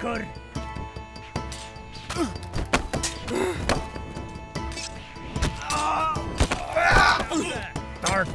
कर Dart.